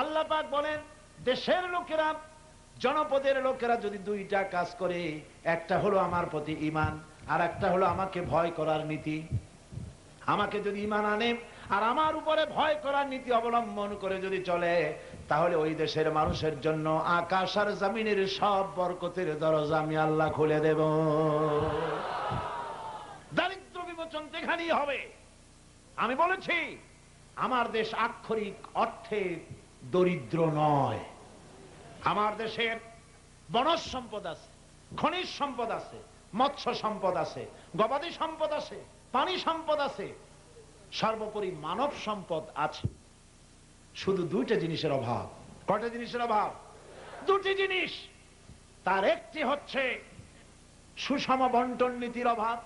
আল্লাহ পাক বলেন, দেশের লোকেরা, জনপদের লোকেরা যদি দুইটা কাজ করে, একটা হলো আমার প্রতি ইমান আর একটা হলো আমাকে ভয় করার নীতি। আমাকে যদি ইমান আনে, আর আমার উপরে ভয় করার নীতি অবলম্বন করে যদি চলে, তাহলে ওই দেশের মানুষের জন্য আকাশ আর জামিনের সব বরকতের দরজা আমি আল্লাহ খুলে দেব। দারিদ্র বিমোচন এখানেই হবে, আমি বলেছি, আমার দেশ আক্ষরিক অর্থে দরিদ্র নয়। আমার দেশের বনজ সম্পদ আছে, খনিজ সম্পদ আছে, মৎস্য সম্পদ আছে, গবাদি সম্পদ আছে, পানি সম্পদ আছে, সর্বোপরি মানব সম্পদ আছে। শুধু দুইটা জিনিসের অভাব। কয়টা জিনিসের অভাব? দুটি জিনিস। তার একটি হচ্ছে সুষম বন্টন নীতির অভাব।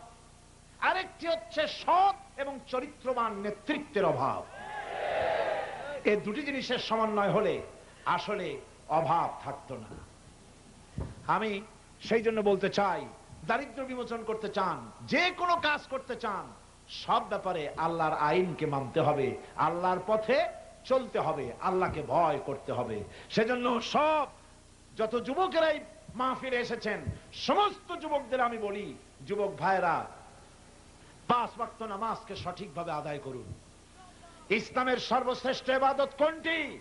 আরেকটি হচ্ছে সৎ এবং চরিত্রবান নেতৃত্বের অভাব। এই দুটি জিনিসের সমন্বয় হলে আসলে অভাব থাকতো না। আমি সেই জন্য বলতে চাই দারিদ্র বিমোচন করতে চান, যে কোনো কাজ করতে চান, সব ব্যাপারে আল্লাহর আইনকে মানতে হবে, আল্লাহর পথে চলতে হবে, আল্লাহকে ভয় করতে হবে। সেজন্য সব, যত যুবকেরাই মাহফিলে এসেছেন, সমস্ত যুবকদের আমি বলি, যুবক ভাইরা পাঁচ ওয়াক্ত নামাজকে সঠিকভাবে আদায় করুন। ইসলামের সর্বশ্রেষ্ঠ এবাদত কোনটি?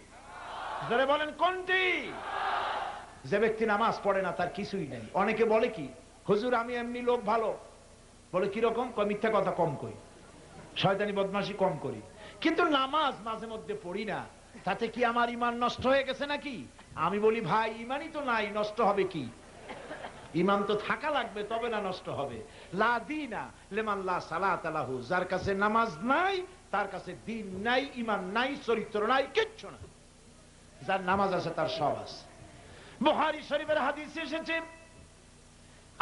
জোরে বলেন, কোনটি? যে ব্যক্তি নামাজ পড়ে না, তার কিছুই নেই। অনেকে বলে কি, হুজুর, আমি এমনি লোক ভালো। বলে কীরকম মিথ্যা কথা কম করি। শয়তানি বদমাসি কম করি। কিন্তু নামাজ মাঝে মধ্যে পড়ি না। তাতে কি আমার ইমান নষ্ট হয়ে গেছে নাকি? আমি বলি, ভাই ইমানই তো নাই, নষ্ট হবে কি? ইমান তো থাকা লাগবে, তবে না নষ্ট হবে। লা দিনা লেমান লা সালাত আলাহু যার কাছে নামাজ নাই তার কাছে দিন নাই, ইমান নাই, চরিত্র নাই, কিচ্ছু না যার নামাজ আছে, তার সব আছে। বুহারী শরীফের হাদিস এসেছে।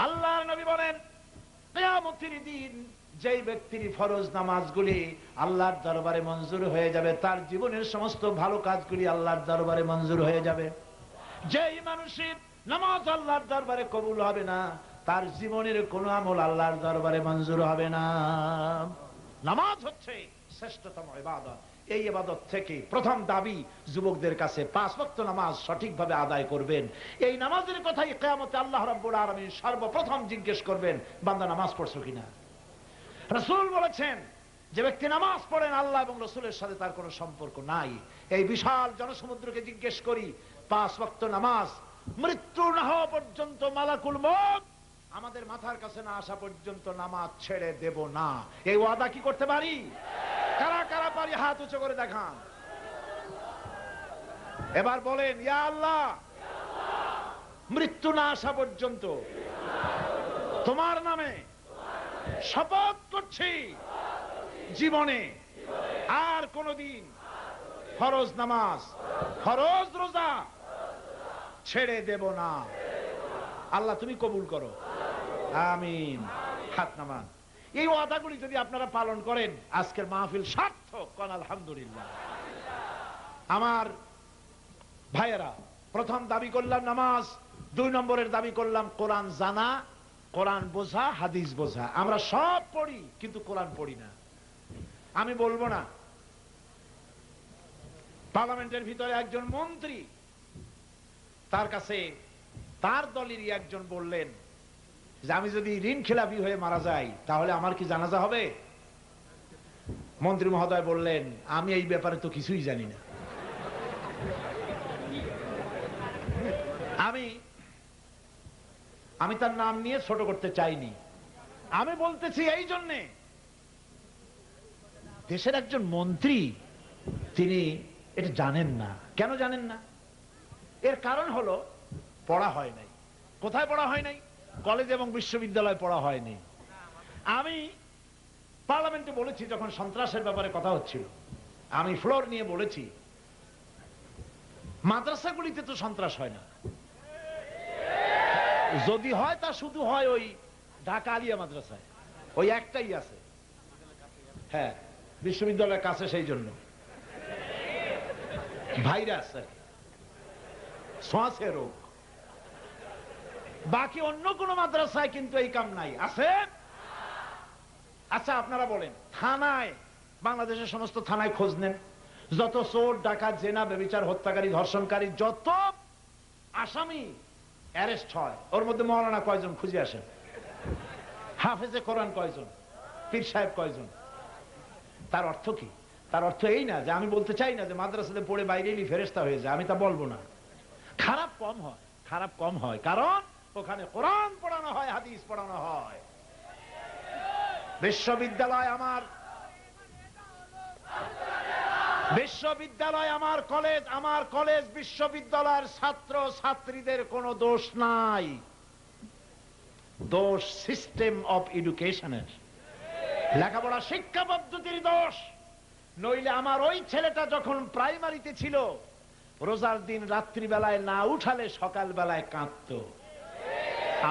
আল্লাহর নবী বলেন দিন যেই ব্যক্তির ফরজ নামাজগুলি আল্লাহর দরবারে মঞ্জুর হয়ে যাবে, তার জীবনের সমস্ত ভালো কাজগুলি আল্লাহর দরবারে মঞ্জুর হয়ে যাবে। যেই মানুষের নামাজ আল্লাহর দরবারে কবুল হবে না, তার জীবনের কোনো আমল আল্লাহর দরবারে মঞ্জুর হবে না। নামাজ হচ্ছে শ্রেষ্ঠতম ইবাদত। এই ইবাদত থেকে প্রথম দাবি, যুবকদের কাছে পাঁচ ওয়াক্ত নামাজ সঠিকভাবে আদায় করবেন। এই নামাজের কথাই কেয়ামতে আল্লাহ রাব্বুল আলামিন সর্বপ্রথম জিজ্ঞেস করবেন, বান্দা নামাজ পড়ছো কিনা? রসুল বলেছেন, যে ব্যক্তি নামাজ পড়েন, আল্লাহ এবং রসুলের সাথে তার কোনো সম্পর্ক নাই। এই বিশাল জনসমুদ্রকে জিজ্ঞেস করি, পাঁচ ওয়াক্ত নামাজ মৃত্যু না হওয়া পর্যন্ত মালাকুল মত আমাদের মাথার কাছে না আসা পর্যন্ত নামাজ ছেড়ে দেব না। এই ওয়াদা কি করতে পারি? কারা কারা পারি হাত উঁচু করে দেখান। এবার বলেন, ইয়া আল্লাহ, মৃত্যু না আসা পর্যন্ত তোমার নামে শপথ করছি, জীবনে আর কোনদিন ফরজ নামাজ, ফরজ রোজা ছেড়ে দেব না। আল্লাহ, তুমি কবুল করো। আমিন। হাত নামান। এই ওয়াদাগুলি যদি আপনারা পালন করেন, আজকের মাহফিল সার্থক আলহামদুলিল্লাহ। আমার ভাইয়েরা, প্রথম দাবি করলাম নামাজ, দুই নম্বরের দাবি করলাম কোরআন জানা, কোরআন বোঝা, হাদিস বোঝা। আমরা সব পড়ি, কিন্তু কোরআন পড়ি না। আমি বলব না। পার্লামেন্টের ভিতরে একজন মন্ত্রী, তার কাছে তার দলেরই একজন বললেন যে আমি যদি ঋণ খেলাপি হয়ে মারা যাই, তাহলে আমার কি জানাজা হবে? মন্ত্রী মহোদয় বললেন, আমি এই ব্যাপারে তো কিছুই জানি না। আমি আমি তার নাম নিয়ে ছোট করতে চাইনি। আমি বলতেছি এই জন্যে, দেশের একজন মন্ত্রী, তিনি এটা জানেন না। কেন জানেন না? এর কারণ হলো, পড়া হয় নাই। কোথায় পড়া হয় নাই? কলেজ এবং বিশ্ববিদ্যালয়ে পড়া হয়নি। আমি পার্লামেন্টে বলেছি যখন সন্ত্রাসের ব্যাপারে কথা হচ্ছিল। আমি ফ্লোর নিয়ে বলেছি, মাদ্রাসাগুলিতে তো সন্ত্রাস হয় না। যদি হয় তা শুধু হয় ওই ঢাকা আলিয়া মাদ্রাসায়। ওই একটাই আছে। হ্যাঁ বিশ্ববিদ্যালয়ের কাছে সেই জন্য। ভাইরাস আর। শ্বাসের রোগ। বাকি অন্য কোন মাদ্রাসায় কিন্তু এই কাম নাই। আছে? আচ্ছা আপনারা বলেন, থানায়, বাংলাদেশের সমস্ত থানায় খোঁজ নেন। যত চোর, ডাকাত, জেনা বেবিচার হত্যাকারী, ধর্ষণকারী, যত আসামি অ্যারেস্ট হয়, ওর মধ্যে মৌলানা কয়জন খুঁজে আসেন? হাফেজে কোরআন কয়জন? পীর সাহেব কয়জন? তার অর্থ কি? তার অর্থ এই না যে আমি বলতে চাই না যে মাদ্রাসাতে পড়ে বাইরে ফেরেস্তা হয়ে যায়, আমি তা বলব না। খারাপ কম হয়, খারাপ কম হয়। কারণ ওখানে কোরআন পড়ানো হয়, হাদিস পড়ানো হয়। বিশ্ববিদ্যালয় আমার। বিশ্ববিদ্যালয় আমার, কলেজ আমার, কলেজ বিশ্ববিদ্যালয়ের ছাত্র ছাত্রীদের কোনো দোষ নাই। দোষ সিস্টেম অফ এডুকেশনের লেখাপড়া শিক্ষা পদ্ধতির দোষ। নইলে আমার ওই ছেলেটা যখন প্রাইমারিতে ছিল, রোজার দিন রাত্রিবেলায় না উঠালে সকাল বেলায় কাঁদত।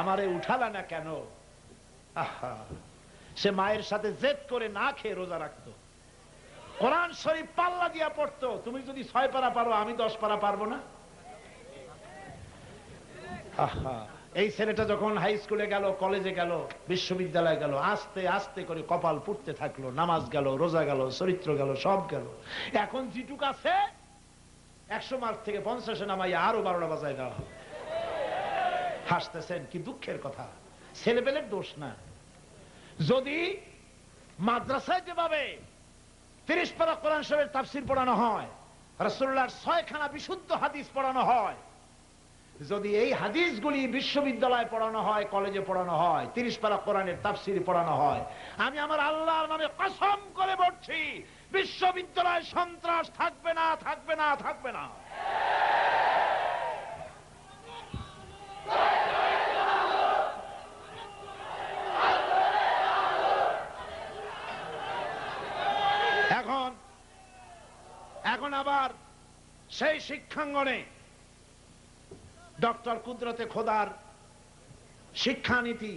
আমারে উঠালা না কেন? সে মায়ের সাথে জেদ করে না খেয়ে রোজা রাখতো। কোরআন শরীফ পাল্লা দিয়া পড়তো, তুমি যদি ছয় পারা পারো, আমি দশ পারা পারব না? এই ছেলেটা যখন হাই স্কুলে গেল কলেজে গেল, বিশ্ববিদ্যালয়ে গেল, আস্তে আস্তে করে কপাল পুড়তে থাকল, নামাজ গেল, রোজা গেল, চরিত্র গেল, সব গেল। এখন যেটুক আছে, একশো মার্ক থেকে পঞ্চাশে নামাই আরও বারোটা বাজায় দেওয়া হবে। হাসতেছেন, কি দুঃখের কথা। ছেলেপেলের দোষ না। যদি মাদ্রাসায় যেভাবে তিরিশ পারা কোরআন শরীফের তাফসির পড়ানো হয় রসুল্লাহর ছয়খানা বিশুদ্ধ হাদিস পড়ানো হয়, যদি এই হাদিসগুলি বিশ্ববিদ্যালয়ে পড়ানো হয়, কলেজে পড়ানো হয় তিরিশ পারা কোরআনের তাফসির পড়ানো হয়, আমি আমার আল্লাহর নামে কসম করে বলছি, বিশ্ববিদ্যালয়ে সন্ত্রাস থাকবে না থাকবে না থাকবে না এখন এখন আবার সেই শিক্ষাঙ্গনে ডক্টর কুদরতে খোদার শিক্ষানীতি,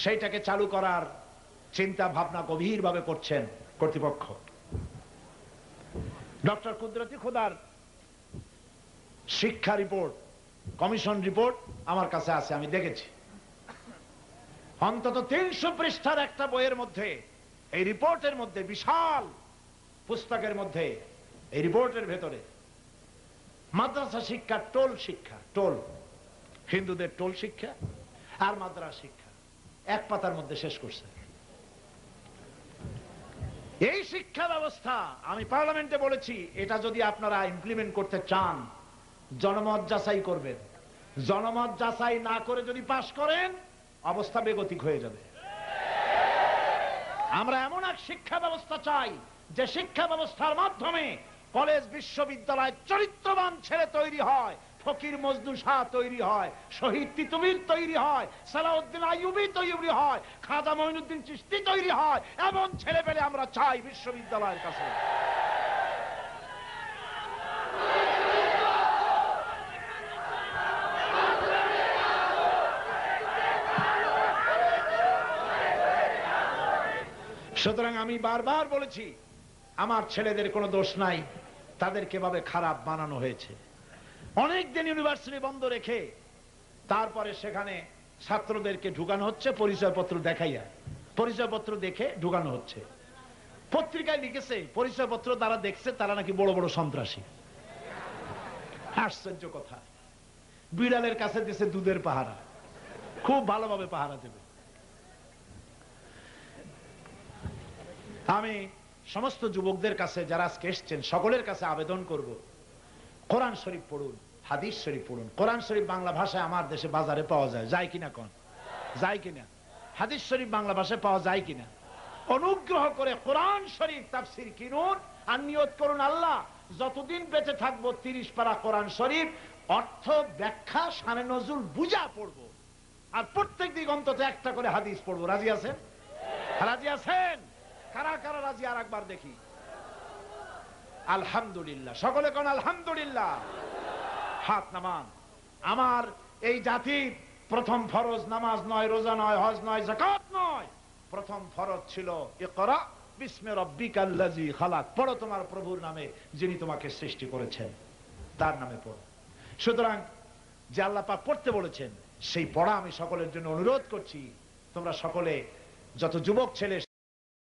সেইটাকে চালু করার চিন্তা ভাবনা গভীরভাবে করছেন কর্তৃপক্ষ। ডক্টর কুদরতি খোদার শিক্ষা রিপোর্ট, কমিশন রিপোর্ট আমার কাছে আছে, আমি দেখেছি। অন্তত তিনশো পৃষ্ঠার একটা বইয়ের মধ্যে, এই রিপোর্টের মধ্যে, বিশাল পুস্তকের মধ্যে, এই রিপোর্টের ভেতরে মাদ্রাসা শিক্ষা, টোল শিক্ষা। টোল। হিন্দুদের টোল শিক্ষা আর মাদ্রাসা শিক্ষা। এক পাতার মধ্যে শেষ করছে। এই শিক্ষা ব্যবস্থা আমি পার্লামেন্টে বলেছি, এটা যদি আপনারা ইমপ্লিমেন্ট করতে চান, জনমত যাচাই করবেন। জনমত যাচাই না করে যদি পাশ করেন, অবস্থা বেগতিক হয়ে যাবে। আমরা এমন এক শিক্ষা ব্যবস্থা চাই, যে শিক্ষা ব্যবস্থার মাধ্যমে কলেজ বিশ্ববিদ্যালয় চরিত্রবান ছেলে তৈরি হয়, ফকির মজদু শাহ তৈরি হয়, শহীদ তিতুমির তৈরি হয়, সালাউদ্দিন আইয়ুবি তৈরি হয়, খাজা মঈনুদ্দিন চিস্তি তৈরি হয়, এমন ছেলে পেলে আমরা চাই বিশ্ববিদ্যালয়ের কাছে। সুতরাং আমি বারবার বলেছি আমার ছেলেদের কোনো দোষ নাই। তাদেরকে ভাবে খারাপ বানানো হয়েছে। অনেক দিন ইউনিভার্সিটি বন্ধ রেখে তারপরে সেখানে ছাত্রদেরকে ঢুকানো হচ্ছে, পরিচয়পত্র দেখাইয়া। পরিচয়পত্র দেখে ঢুকানো হচ্ছে। পত্রিকায় লিখেছে, পরিচয়পত্র তারা দেখছে, তারা নাকি বড় বড় সন্ত্রাসী। আশ্চর্য কথা। বিড়ালের কাছে দিছে দুধের পাহারা। খুব ভালোভাবে পাহারা দেবে। আমি সমস্ত যুবকদের কাছে যারা আজকে এসছেন, সকলের কাছে আবেদন করব। কোরআন শরীফ পড়ুন, হাদিস শরীফ পড়ুন। কোরআন শরীফ বাংলা ভাষায় আমার দেশে বাজারে পাওয়া যায়। যায় কিনা কোন? যায় কিনা? হাদিস শরীফ বাংলা ভাষায় পাওয়া যায় কিনা? অনুগ্রহ করে কোরআন শরীফ তাফসির কিনুন আর নিয়ত করুন আল্লাহ, যতদিন বেঁচে থাকব তিরিশ পারা কোরআন শরীফ, অর্থ ব্যাখ্যা সানে নজরুল বুঝা পড়ব। আর প্রত্যেক দিক অন্তত একটা করে হাদিস পড়ব। রাজি আছেন? রাজি আছেন? কারা কারা রাজি আর একবার দেখি। আলহামদুলিল্লাহ। সকলে কোন আলহামদুলিল্লাহ? হাত নামান। আমার এই জাতির প্রথম ফরজ নামাজ নয়, রোজা নয়, হজ নয় জাকাত নয়। প্রথম ফরজ ছিল ইকরা, বিস্মে রব্বিকাল্লাজি খালাক। পড়ো তোমার প্রভুর নামে, যিনি তোমাকে সৃষ্টি করেছেন। তার নামে পড়ো। সুতরাং যে আল্লাহ পাক পড়তে বলেছেন, সেই পড়া আমি সকলের জন্য অনুরোধ করছি। তোমরা সকলে যত যুবক ছেলে